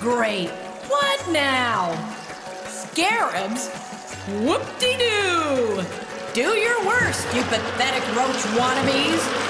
Great. What now? Scarabs? Whoop-de-doo! Do your worst, you pathetic roach wannabes!